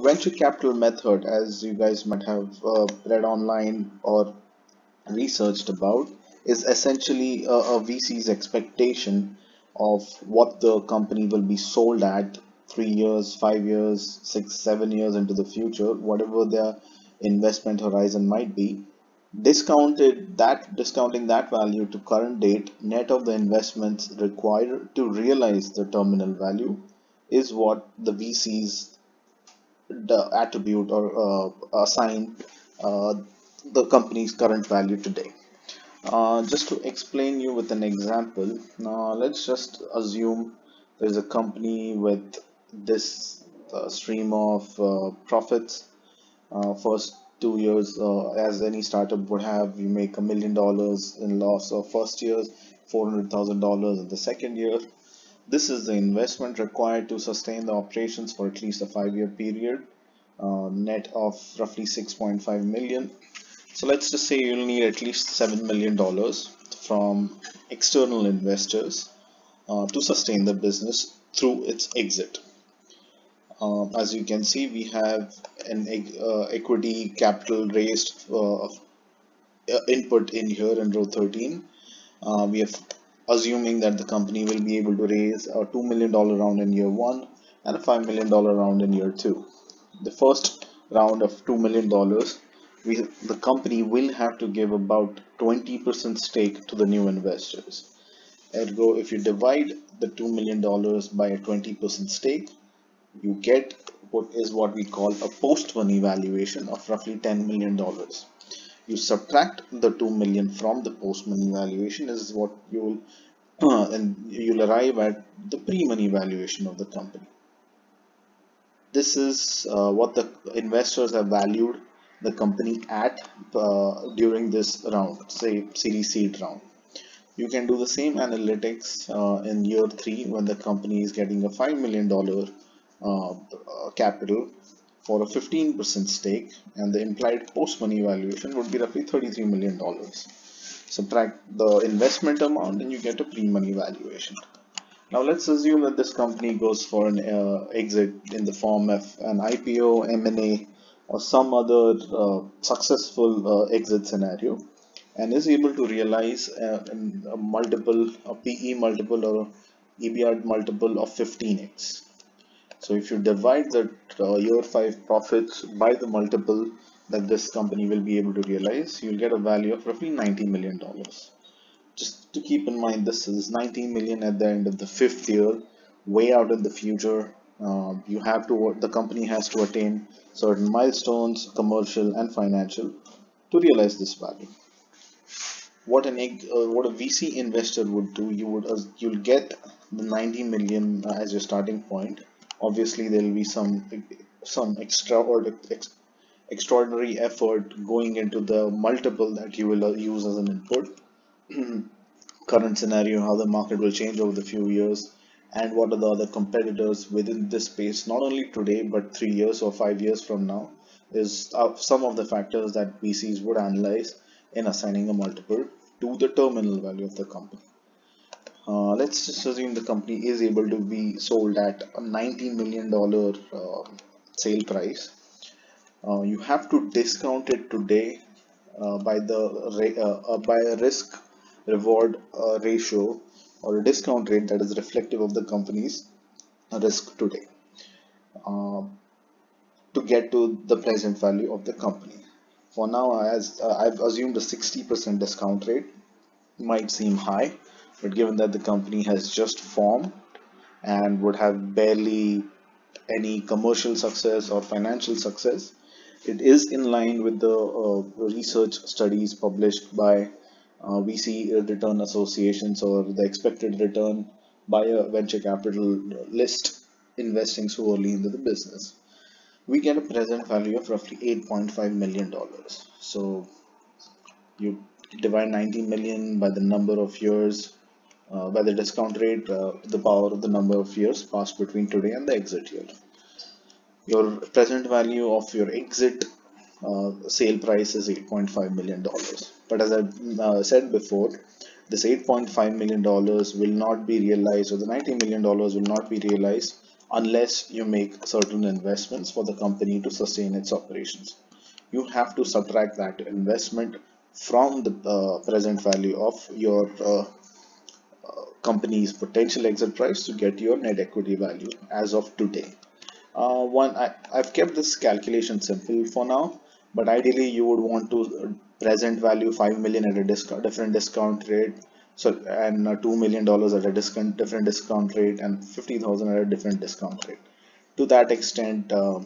venture capital method, as you guys might have uh, read online or researched about, is essentially a, a VC's expectation of what the company will be sold at three years, five years, six, seven years into the future, whatever their investment horizon might be, discounted that discounting that value to current date net of the investments required to realize the terminal value is what the VCs the attribute or uh, assign uh, the company's current value today. Uh, just to explain you with an example, now let's just assume there's a company with this uh, stream of uh, profits. Uh, first two years, as any startup would have, you make a million dollars in loss of first year, $400,000 in the second year. This is the investment required to sustain the operations for at least a five-year period, net of roughly 6.5 million so let's just say you'll need at least $7 million from external investors uh, to sustain the business through its exit. Um, as you can see, we have an uh, equity capital raised uh, uh, input in here in row 13. Uh, we have assuming that the company will be able to raise a $2 million round in year one and a $5 million round in year two. The first round of $2 million we, the company will have to give about 20% stake to the new investors. Ergo, if you divide the $2 million by a 20% stake, you get what is what we call a post-money valuation of roughly $10 million. You subtract the 2 million from the post-money valuation is what you'll uh, and you'll arrive at the pre-money valuation of the company. This is uh, what the investors have valued the company at uh, during this round, say Series Seed round. You can do the same analytics uh, in year three when the company is getting a $5 million uh, capital for a 15% stake and the implied post-money valuation would be roughly $33 million. Subtract the investment amount and you get a pre-money valuation. Now let's assume that this company goes for an uh, exit in the form of an IPO, M&A, or some other uh, successful uh, exit scenario and is able to realize a, a multiple a PE multiple or EBR multiple of 15x. So if you divide the uh, year 5 profits by the multiple that this company will be able to realize, you'll get a value of roughly 90 million dollars. Just to keep in mind, this is 19 million at the end of the fifth year, way out in the future, um, you have to the company has to attain certain milestones commercial and financial to realize this value. What an uh, what a VC investor would do you would uh, you'll get the 90 million uh, as your starting point obviously there will be some some extra or ex extraordinary effort going into the multiple that you will uh, use as an input current scenario how the market will change over the few years and what are the other competitors within this space not only today but three years or five years from now is uh, some of the factors that VCs would analyze in assigning a multiple to the terminal value of the company. Uh, let's just assume the company is able to be sold at a $90 million uh, sale price. Uh, you have to discount it today uh, by the uh, uh, by a risk reward ratio or a discount rate that is reflective of the company's risk today to get to the present value of the company. For now, as I've assumed a 60% discount rate might seem high, but given that the company has just formed and would have barely any commercial success or financial success, it is in line with the uh, research studies published by uh, VC return associations or the expected return by a venture capital list investing so early into the business. We get a present value of roughly 8.5 million dollars. So you divide 90 million by the number of years uh, by the discount rate, uh, the power of the number of years passed between today and the exit year. Your present value of your exit uh, sale price is 8.5 million dollars but as i uh, said before this 8.5 million dollars will not be realized or the 90 million dollars will not be realized unless you make certain investments for the company to sustain its operations. You have to subtract that investment from the uh, present value of your uh, company's potential exit price to get your net equity value as of today. Uh, one, I, I've kept this calculation simple for now, but ideally you would want to present value 5 million at a different discount rate, so and uh, 2 million dollars at a discount, different discount rate, and 50,000 at a different discount rate. To that extent, uh,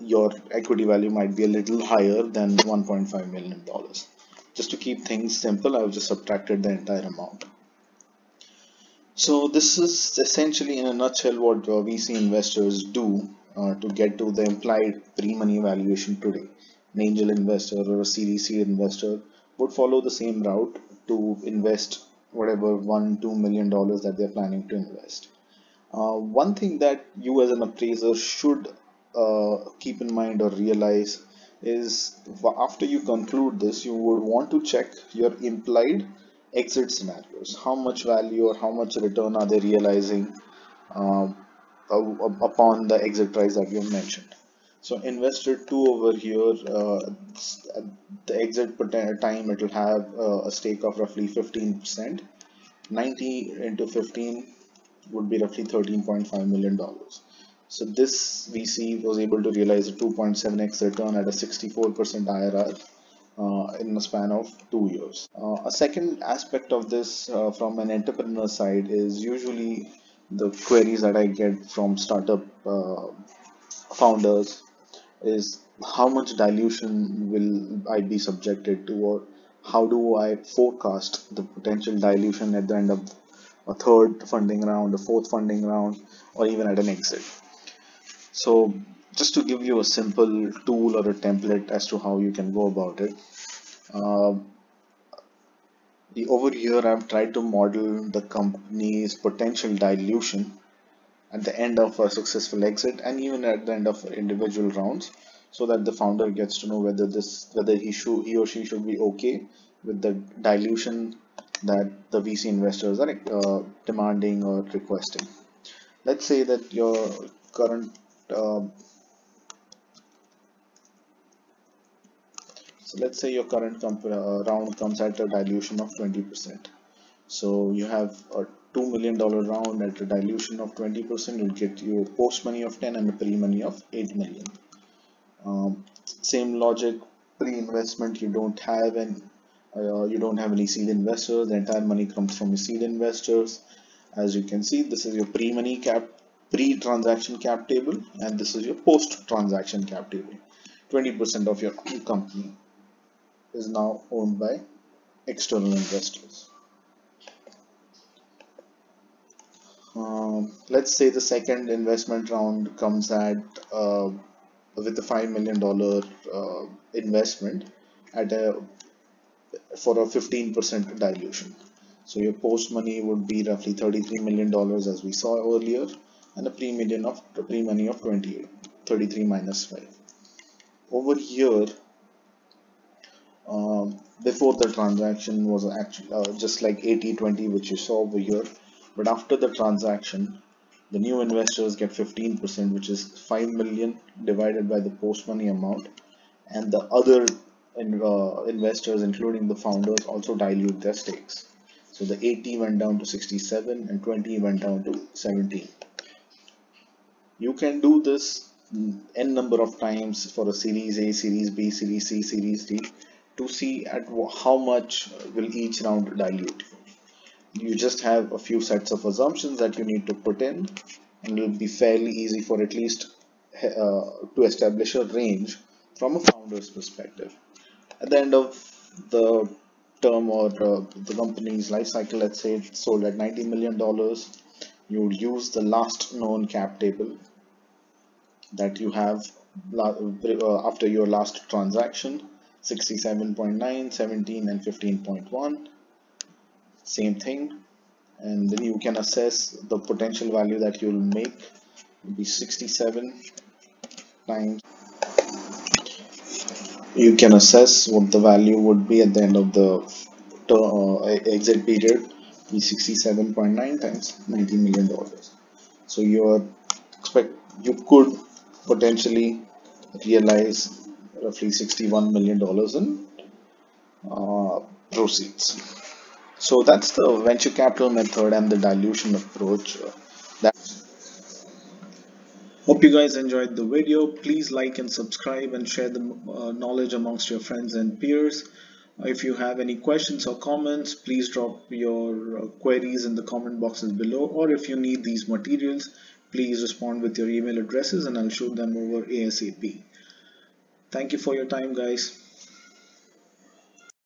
your equity value might be a little higher than 1.5 million dollars. Just to keep things simple, I've just subtracted the entire amount. So this is essentially in a nutshell what VC investors do uh, to get to the implied pre-money valuation today. An angel investor or a Series investor would follow the same route to invest whatever one, two million dollars that they're planning to invest. Uh, one thing that you as an appraiser should uh, keep in mind or realize is after you conclude this, you would want to check your implied exit scenarios. How much value or how much return are they realizing uh, upon the exit price that you mentioned? So investor 2 over here uh, the exit time it will have uh, a stake of roughly 15 percent. 90 into 15 would be roughly 13.5 million dollars. So this VC was able to realize a 2.7x return at a 64 percent IRR uh, in a span of two years. Uh, a second aspect of this uh, from an entrepreneur side is usually the queries that I get from startup founders is how much dilution will I be subjected to or how do I forecast the potential dilution at the end of a third funding round, a fourth funding round, or even at an exit. So just to give you a simple tool or a template as to how you can go about it uh, the over here I've tried to model the company's potential dilution at the end of a successful exit and even at the end of individual rounds so that the founder gets to know whether this whether he should he or she should be okay with the dilution that the VC investors are uh, demanding or requesting. Let's say that your current uh, So let's say your current uh, round comes at a dilution of 20%. So you have a $2 million round at a dilution of 20%, you'll get your post money of 10 and a pre money of 8 million. Um, same logic, pre-investment, you don't have any, uh, you don't have any seed investors. The entire money comes from your seed investors. As you can see, this is your pre-money cap, pre-transaction cap table, and this is your post-transaction cap table. 20% of your company is now owned by external investors. Um, let's say the second investment round comes at uh, with a five million dollar uh, investment at a for a 15% dilution. So your post money would be roughly 33 million dollars as we saw earlier, and a pre million of pre money of 28, 33 minus 5. Over here, um, before the transaction was actually uh, just like 80-20 which you saw over here but after the transaction the new investors get 15% which is 5 million divided by the post money amount and the other in, uh, investors including the founders also dilute their stakes so the 80 went down to 67 and 20 went down to 17 you can do this n number of times for a series A, series B, series C, series D to see at how much will each round dilute. You just have a few sets of assumptions that you need to put in and it will be fairly easy for at least uh, to establish a range from a founder's perspective. At the end of the term or uh, the company's life cycle, let's say it's sold at $90 million, you would use the last known cap table that you have uh, after your last transaction 67.9 17 and 15.1 same thing. And then you can assess the potential value that you'll make. It'll be 67 times. You can assess what the value would be at the end of the uh, exit period. Be 67.9 times 90 million dollars. So your expect you could potentially realize roughly 61 million dollars in uh, proceeds. So that's the venture capital method and the dilution approach. That Hope you guys enjoyed the video. Please like and subscribe and share the uh, knowledge amongst your friends and peers. If you have any questions or comments, please drop your uh, queries in the comment boxes below. Or if you need these materials, please respond with your email addresses and I'll shoot them over ASAP. Thank you for your time, guys.